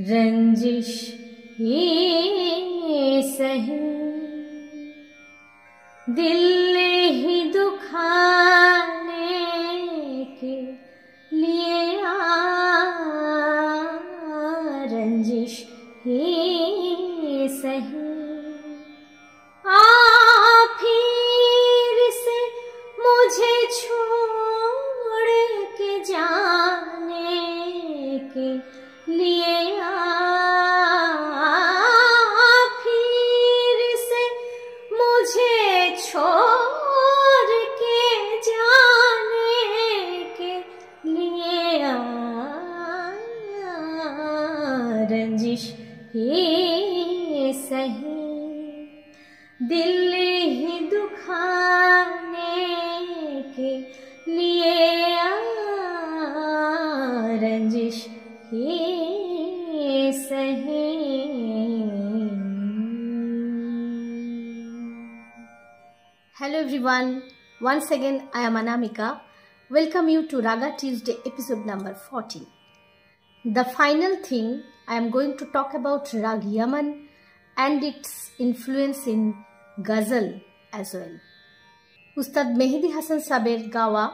रंजिश ये सही। दिल ही दुखाने everyone, once again I am Anamika. Welcome you to Raga Tuesday episode number 14. The final thing I am going to talk about Rag Yaman and its influence in ghazal as well. উস্তাদ মেহেদি হাসান সাবের গাওয়া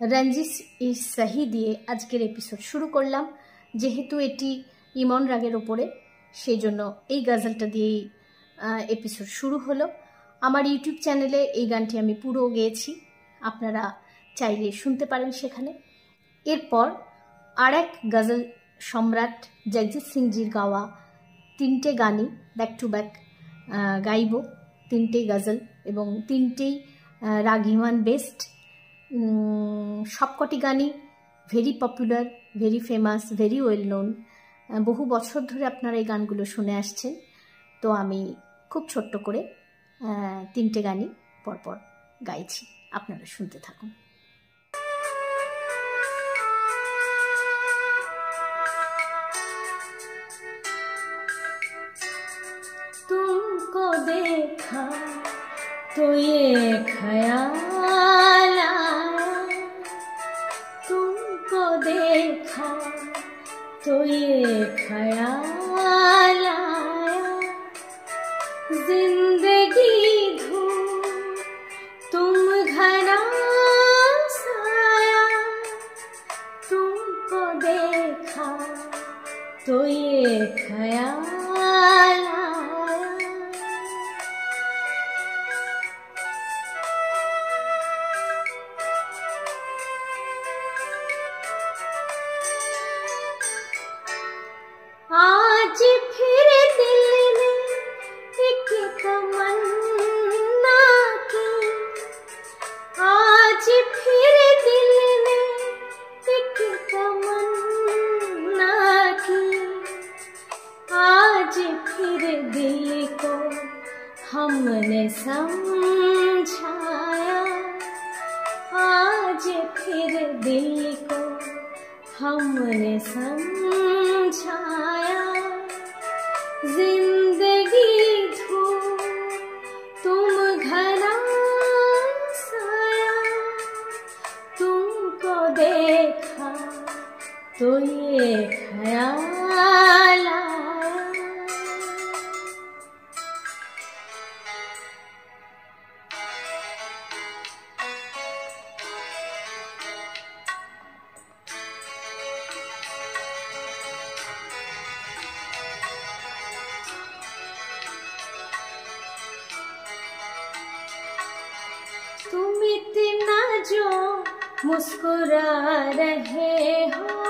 রঞ্জিস ই সাহি দিয়ে আজকের episode শুরু করলাম যেহেতু এটি ইমন রাগের ওপরে সেই জন্য এই গাজলটা দিয়েই এপিসোড শুরু হলো আমার ইউটিউব চ্যানেলে এই গানটি আমি পুরো গেয়েছি। আপনারা চাইলে শুনতে পারেন সেখানে। এরপর আর এক গজল সম্রাট জগজিৎ সিংজির গাওয়া তিনটে গানই ব্যাক টু ব্যাক গাইব। তিনটেই গজল এবং তিনটেই রাগিমান বেস্ট সবকটি গানই very popular very famous very well known বহু বছর ধরে আপনারা এই গানগুলো শুনে আসছেন। তো আমি খুব ছোট্ট করে তিনটে গানই পরপর গাইছি আপনারা শুনতে থাকুন तुमको देखा तो ये ख्याल देखा तो ये ख्याल तो ये ख्याल तुम इतना जो मुस्कुरा रहे हो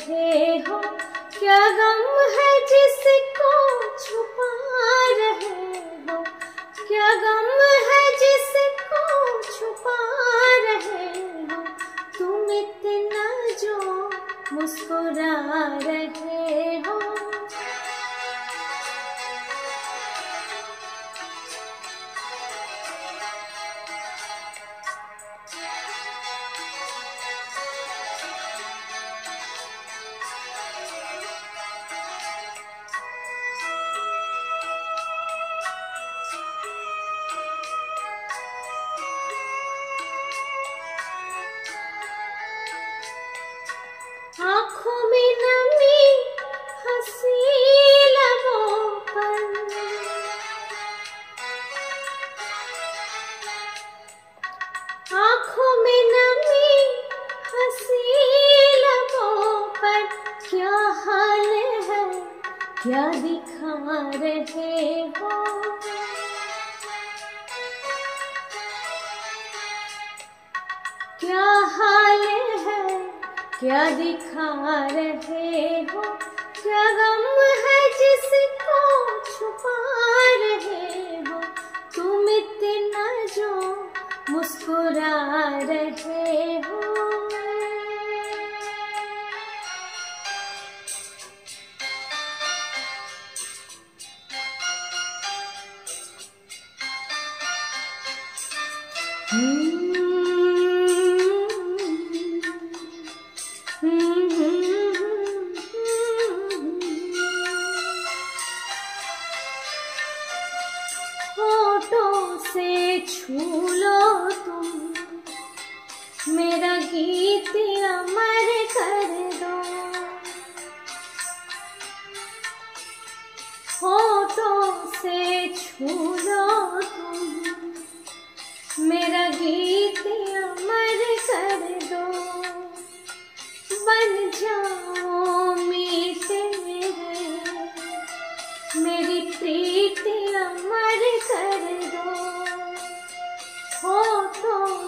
sim क्या दिखा रहे हो? क्या हाल है? क्या दिखा रहे हो? क्या गम है जिसको छुपा रहे हो? तुम इतना जो मुस्कुरा रहे हो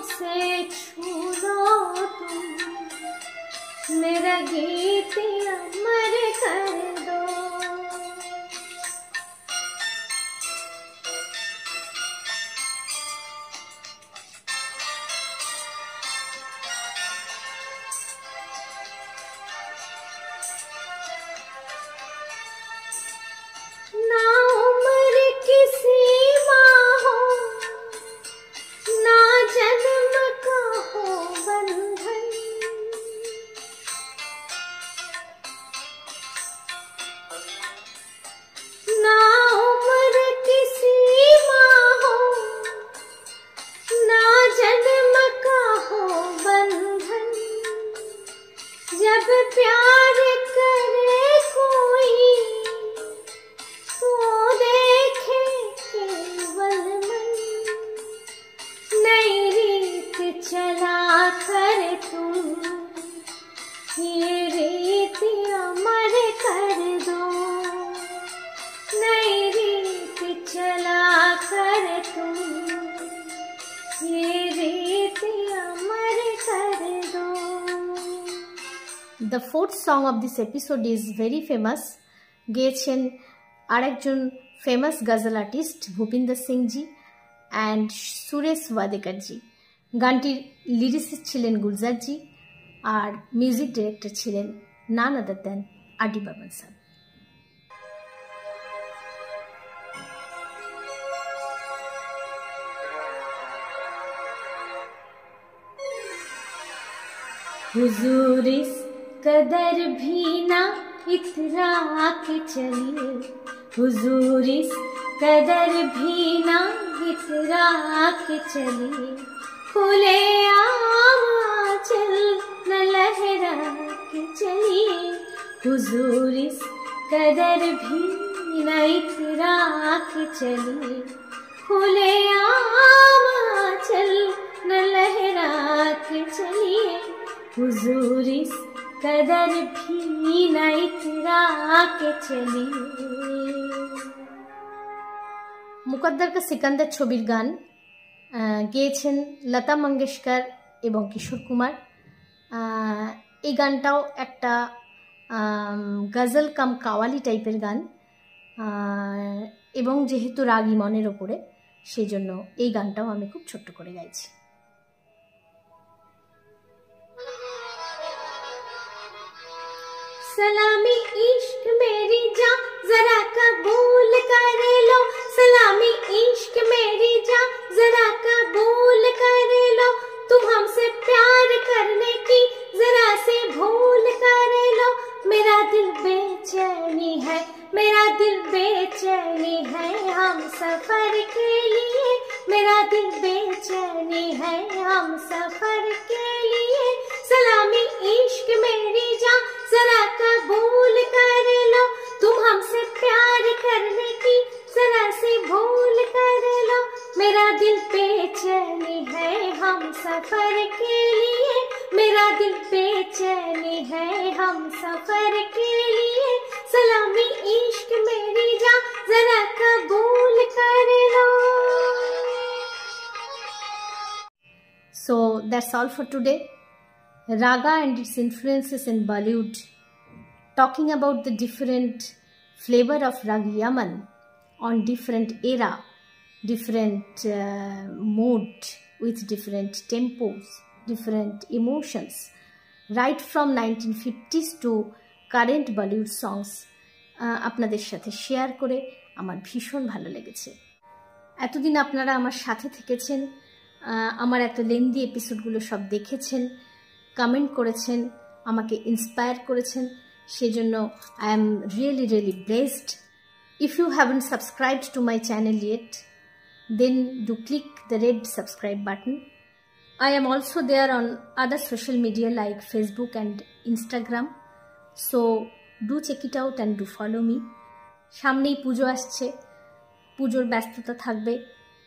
से छू तुम। मेरा गीत अमर कर song of this episode is very famous. গেয়েছেন আরেকজন famous ghazal artist Bhupinder Singhji and Suresh ওয়াদেকারজি গানটির লিরিসিস্ট ছিলেন গুলজারজি আর মিউজিক ডিরেক্টর ছিলেন নান আদার দেন আডি বাবান সাহেব হুজুরিস कदर भी ना इतरा के चलिए हुजूर, इस कदर भी ना इतरा के चलिए खुले आम चल न लहरा के चलिए हुजूर, इस कदर भी न इतरा के चलिए खुले आम चल न लहरा के चलिए हुजूर, इस कदर भी न इतरा के चलिए মুকদ্দার কা সিকান্দার ছবির গান আহ, গেয়েছেন লতা মঙ্গেশকর এবং কিশোর কুমার আহ, এই গানটাও একটা আম, গজল কাম কাওয়ালি টাইপের গান আহ, এবং যেহেতু রাগী মনের ওপরে সেই জন্য এই গানটাও আমি খুব ছোট্ট করে গাইছি सलामी इश्क मेरी जान, जरा कबूल कर लो। सलामी इश्क मेरी जान, जरा कबूल कर लो। तुम हमसे प्यार करने की, जरा से भूल कर लो। मेरा दिल बेचैनी है, मेरा दिल बेचैनी है हम सफ़र के लिए। मेरा दिल बेचैनी है हम सफ़र के that's all for today. Raga and its influences in Bollywood. Talking about the different flavor of Rag Yaman on different era, different uh, mood with different tempos, different emotions. Right from 1950s to current Bollywood songs. আপনাদের সাথে share করে আমার ভীষণ ভালো লেগেছে এতদিন আপনারা আমার সাথে থেকেছেন আমার এত লেন্দি এপিসোডগুলো সব দেখেছেন কমেন্ট করেছেন, আমাকে ইন্সপায়ার করেছেন, সেজন্য I am really really blessed if you haven't subscribed to my channel yet then do click the red subscribe button I am also there on other social media like Facebook and Instagram. So, do check it out and do follow me. সামনেই পুজো আসছে, পুজোর ব্যস্ততা থাকবে,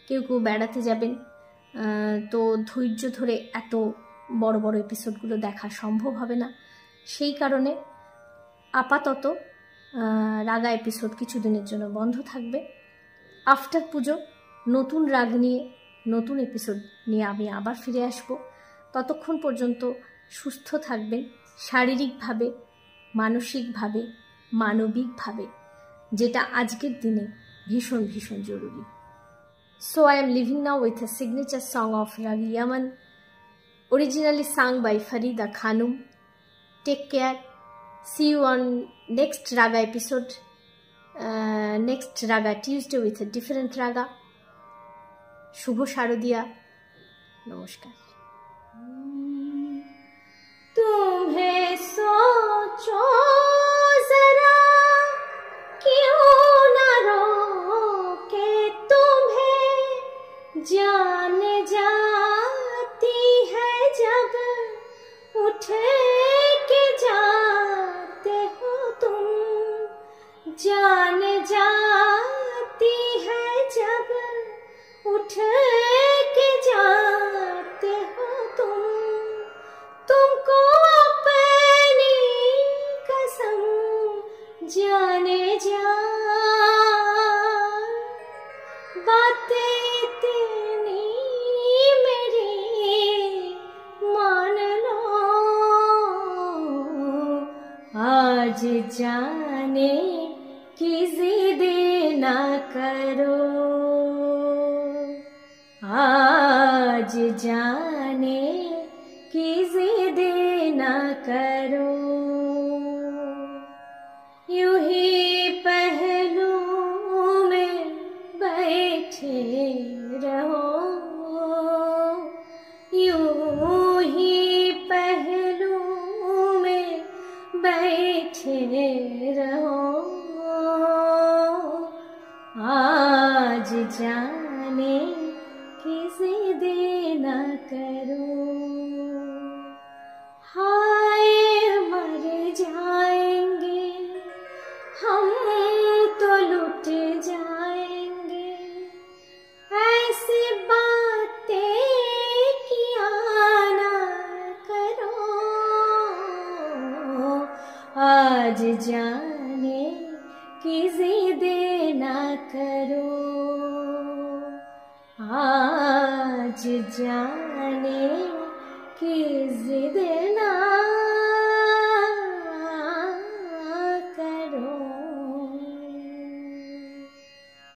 কেউ কেউ বেড়াতে যাবেন তো ধৈর্য ধরে এত বড় বড় এপিসোডগুলো দেখা সম্ভব হবে না। সেই কারণে আপাতত রাগা এপিসোড কিছুদিনের জন্য বন্ধ থাকবে। আফটার পুজো, নতুন রাগ নিয়ে, নতুন এপিসোড নিয়ে আমি আবার ফিরে আসব। ততক্ষণ পর্যন্ত সুস্থ থাকবেন শারীরিকভাবে, মানসিকভাবে, মানবিকভাবে, যেটা আজকের দিনে ভীষণ ভীষণ জরুরি। So I am living now with a signature song of ragi Yaman originally sung by Farida Khanum. Take care. See you on next Raga episode. Uh, next Raga Tuesday with a different Raga. শুভ শারদিয়া নমস্কার तुम्हें सोचो जान जाती है जब उठ के जाते हो तुम। जान आज जाने की जिद ना करो। आज जाने 家。